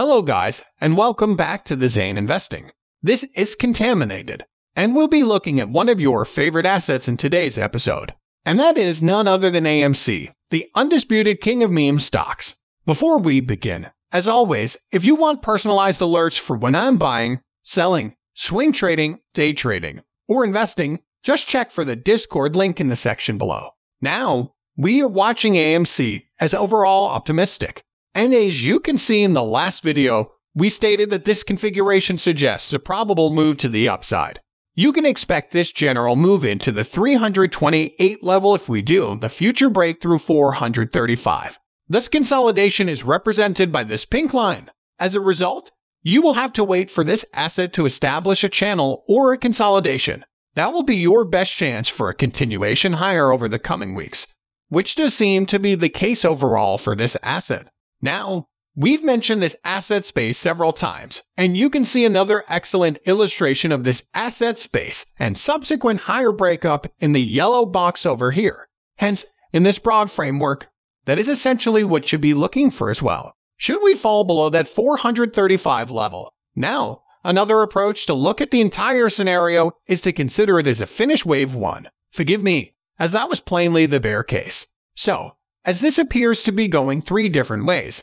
Hello guys, and welcome back to the Zain Investing. This is Contaminated, and we'll be looking at one of your favorite assets in today's episode. And that is none other than AMC, the undisputed king of meme stocks. Before we begin, as always, if you want personalized alerts for when I'm buying, selling, swing trading, day trading, or investing, just check for the Discord link in the section below. Now, we are watching AMC as overall optimistic. And as you can see in the last video, we stated that this configuration suggests a probable move to the upside. You can expect this general move into the 328 level if we do the future break through 435. This consolidation is represented by this pink line. As a result, you will have to wait for this asset to establish a channel or a consolidation. That will be your best chance for a continuation higher over the coming weeks, which does seem to be the case overall for this asset. Now, we've mentioned this asset space several times, and you can see another excellent illustration of this asset space and subsequent higher breakup in the yellow box over here. Hence, in this broad framework, that is essentially what you'd be looking for as well. Should we fall below that 435 level? Now, another approach to look at the entire scenario is to consider it as a finish wave 1. Forgive me, as that was plainly the bear case. So, as this appears to be going three different ways.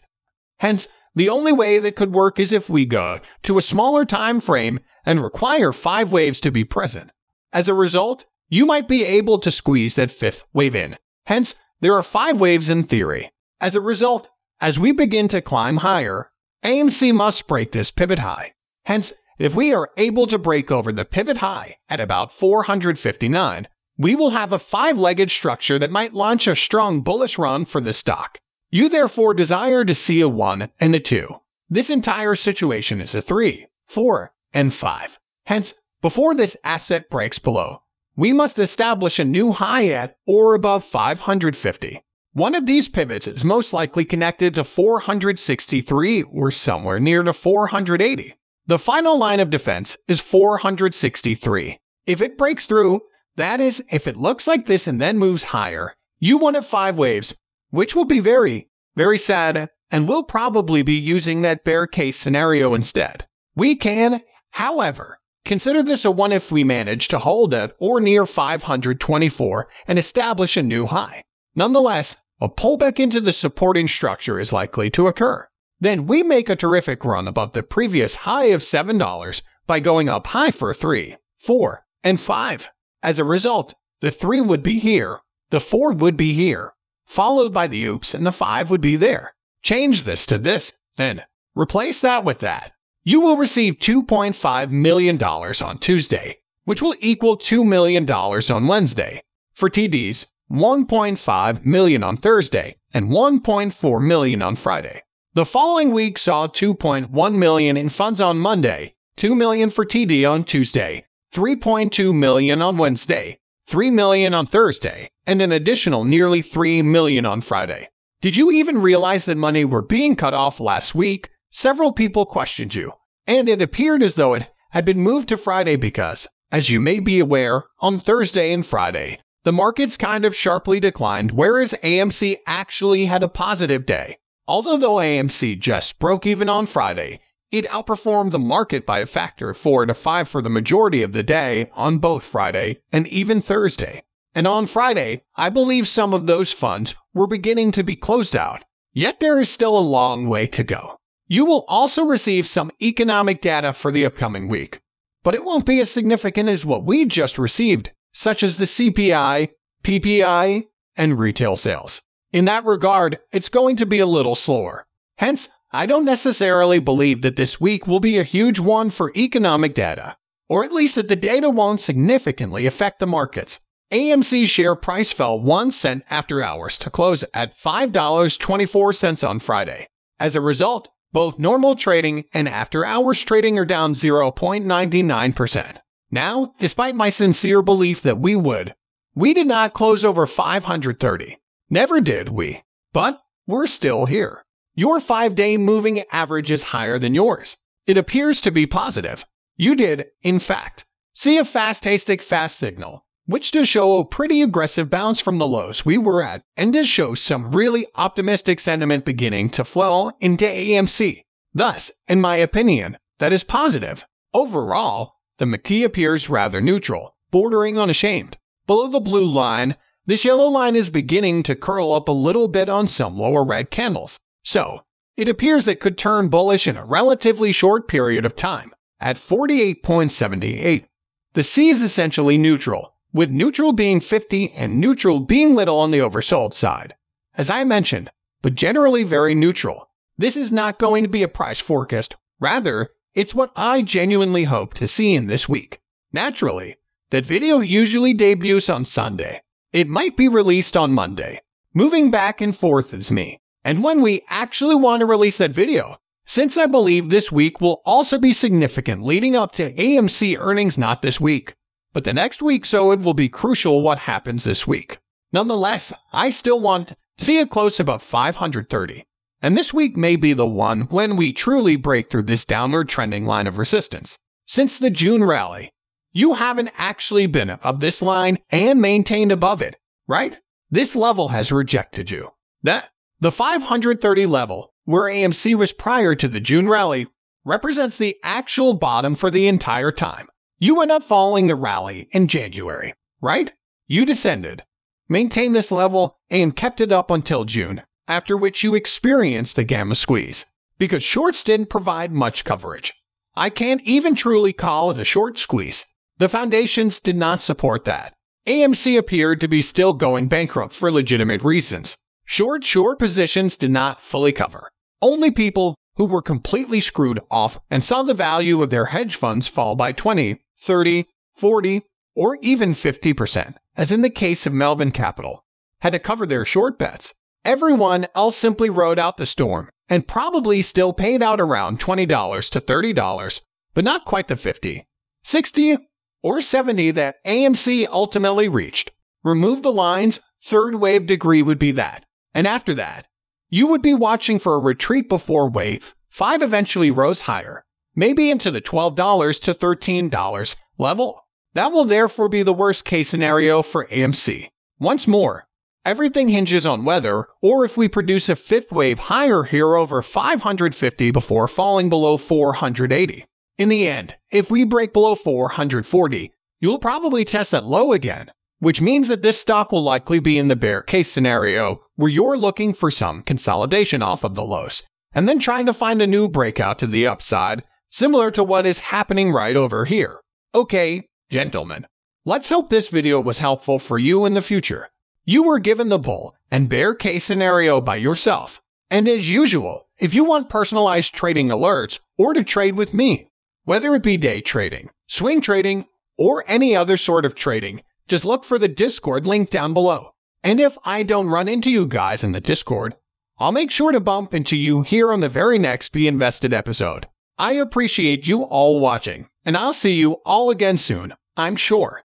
Hence, the only way that could work is if we go to a smaller time frame and require five waves to be present. As a result, you might be able to squeeze that fifth wave in. Hence, there are five waves in theory. As a result, as we begin to climb higher, AMC must break this pivot high. Hence, if we are able to break over the pivot high at about 459, we will have a five legged structure that might launch a strong bullish run for the stock. You therefore desire to see a 1 and a 2. This entire situation is a 3, 4, and 5. Hence, before this asset breaks below, we must establish a new high at or above 550. One of these pivots is most likely connected to 463 or somewhere near to 480. The final line of defense is 463. If it breaks through, that is, if it looks like this and then moves higher, you want it five waves, which will be very, very sad, and we'll probably be using that bear case scenario instead. We can, however, consider this a one if we manage to hold it or near 524 and establish a new high. Nonetheless, a pullback into the supporting structure is likely to occur. Then we make a terrific run above the previous high of $7 by going up high for 3, 4, and 5. As a result, the 3 would be here, the 4 would be here, followed by the oops and the 5 would be there. Change this to this, then replace that with that. You will receive $2.5 million on Tuesday, which will equal $2 million on Wednesday. For TDs, 1.5 million on Thursday and 1.4 million on Friday. The following week saw 2.1 million in funds on Monday, 2 million for TD on Tuesday, 3.2 million on Wednesday, 3 million on Thursday, and an additional nearly 3 million on Friday. Did you even realize that money were being cut off last week? Several people questioned you, and it appeared as though it had been moved to Friday because, as you may be aware, on Thursday and Friday, the markets kind of sharply declined, whereas AMC actually had a positive day. Although though AMC just broke even on Friday, it outperformed the market by a factor of 4 to 5 for the majority of the day on both Friday and even Thursday. And on Friday, I believe some of those funds were beginning to be closed out. Yet there is still a long way to go. You will also receive some economic data for the upcoming week, but it won't be as significant as what we just received, such as the CPI, PPI, and retail sales. In that regard, it's going to be a little slower. Hence, I don't necessarily believe that this week will be a huge one for economic data, or at least that the data won't significantly affect the markets. AMC's share price fell 1 cent after hours to close at $5.24 on Friday. As a result, both normal trading and after hours trading are down 0.99%. Now, despite my sincere belief that we would, we did not close over 530. Never did we. But we're still here. Your five day moving average is higher than yours. It appears to be positive. You did, in fact, see a fast hastic fast signal, which does show a pretty aggressive bounce from the lows we were at and does show some really optimistic sentiment beginning to flow into AMC. Thus, in my opinion, that is positive. Overall, the MACD appears rather neutral, bordering on ashamed. Below the blue line, this yellow line is beginning to curl up a little bit on some lower red candles. So, it appears that could turn bullish in a relatively short period of time at 48.78. The C is essentially neutral, with neutral being 50 and neutral being little on the oversold side. As I mentioned, but generally very neutral. This is not going to be a price forecast. Rather, it's what I genuinely hope to see in this week. Naturally, that video usually debuts on Sunday. It might be released on Monday. Moving back and forth is me. And when we actually want to release that video, since I believe this week will also be significant leading up to AMC earnings not this week, but the next week, so it will be crucial what happens this week. Nonetheless, I still want to see it close above 530. And this week may be the one when we truly break through this downward trending line of resistance. Since the June rally, you haven't actually been above this line and maintained above it, right? This level has rejected you. That the 530 level, where AMC was prior to the June rally, represents the actual bottom for the entire time. You went up following the rally in January, right? You descended, maintained this level, and kept it up until June, after which you experienced the gamma squeeze. Because shorts didn't provide much coverage. I can't even truly call it a short squeeze. The foundations did not support that. AMC appeared to be still going bankrupt for legitimate reasons. Short short positions did not fully cover. Only people who were completely screwed off and saw the value of their hedge funds fall by 20, 30, 40, or even 50%, as in the case of Melvin Capital, had to cover their short bets. Everyone else simply rode out the storm and probably still paid out around $20 to $30, but not quite the 50, 60, or 70 that AMC ultimately reached. Remove the lines, third wave degree would be that. And after that, you would be watching for a retreat before wave 5 eventually rose higher, maybe into the $12 to $13 level. That will therefore be the worst case scenario for AMC. Once more, everything hinges on whether or if we produce a fifth wave higher here over 550 before falling below 480. In the end, if we break below 440, you'll probably test that low again, which means that this stock will likely be in the bear case scenario where you're looking for some consolidation off of the lows and then trying to find a new breakout to the upside, similar to what is happening right over here. Okay, gentlemen, let's hope this video was helpful for you in the future. You were given the bull and bear case scenario by yourself. And as usual, if you want personalized trading alerts or to trade with me, whether it be day trading, swing trading, or any other sort of trading, just look for the Discord link down below. And if I don't run into you guys in the Discord, I'll make sure to bump into you here on the very next Be Invested episode. I appreciate you all watching, and I'll see you all again soon, I'm sure.